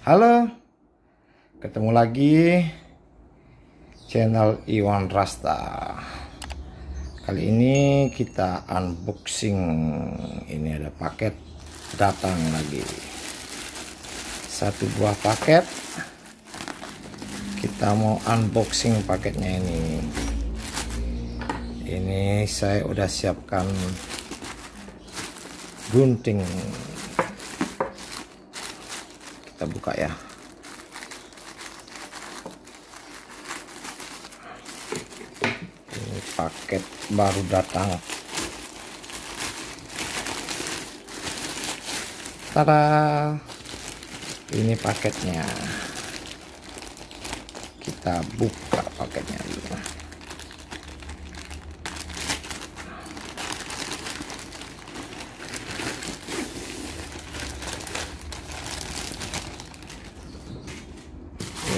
Halo, ketemu lagi channel Iwan Rasta. Kali ini kita unboxing. Ini ada paket datang lagi. Satu buah paket. Kita mau unboxing paketnya ini. Ini saya udah siapkan gunting kita buka ya. Ini paket baru datang. Tada! Ini paketnya. Kita buka paketnya dulu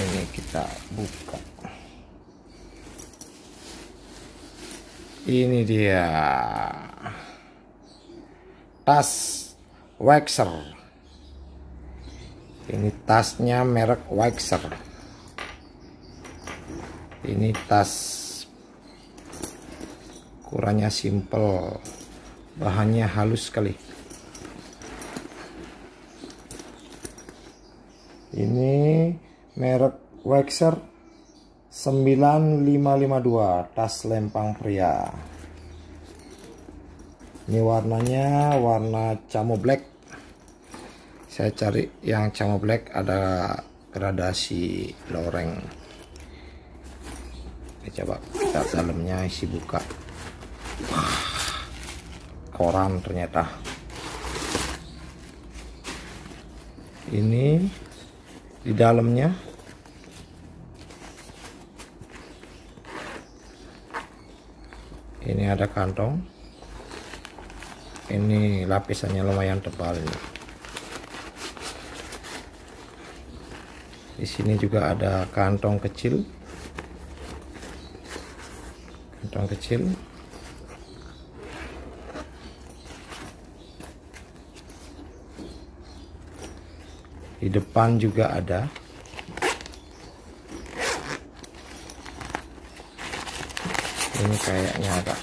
ini kita buka. Ini dia. Tas waxer ini tasnya merek waxer ini tas ukurannya simple. Bahannya halus sekali. Ini merek Waxer 9552 tas lempang pria. Ini warnanya warna camo black. Saya cari yang camo black ada gradasi loreng. Ini coba kita dalamnya isi buka. Koran ternyata. Ini di dalamnya ini ada kantong. Ini lapisannya lumayan tebal ini. Di sini juga ada kantong kecil. Kantong kecil. Di depan juga ada ini kayaknya agak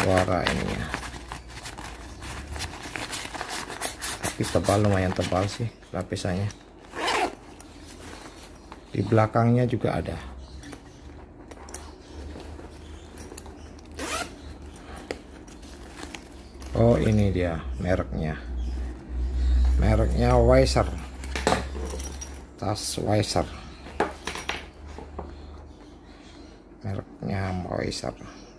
suara ininya tapi tebal lumayan tebal sih lapisannya. Di belakangnya juga ada. Oh ini dia mereknya. Mereknya Weiser. Tas Weiser mereknya Weiser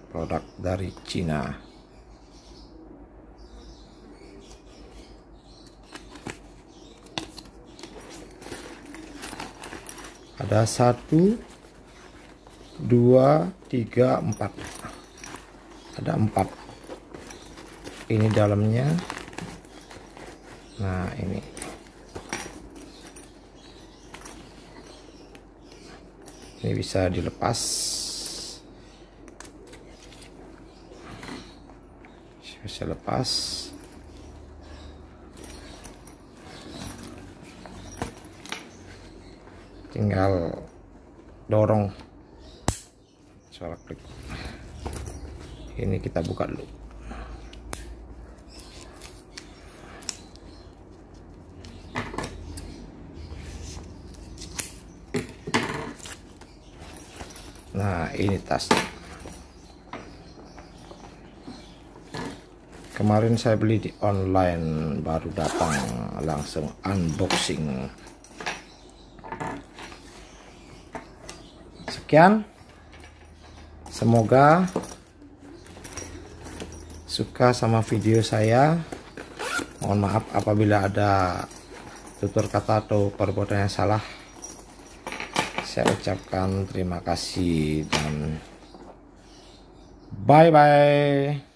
produk dari Cina. Ada satu dua tiga empat. Ada empat. Ini dalamnya. Nah ini. Ini bisa dilepas bisa lepas. Tinggal dorong. Suara klik. Ini kita buka dulu. Nah, ini tasnya. Kemarin saya beli di online, baru datang langsung unboxing. Sekian. Semoga suka sama video saya. Mohon maaf apabila ada tutur kata atau perbuatan yang salah saya ucapkan terima kasih dan bye bye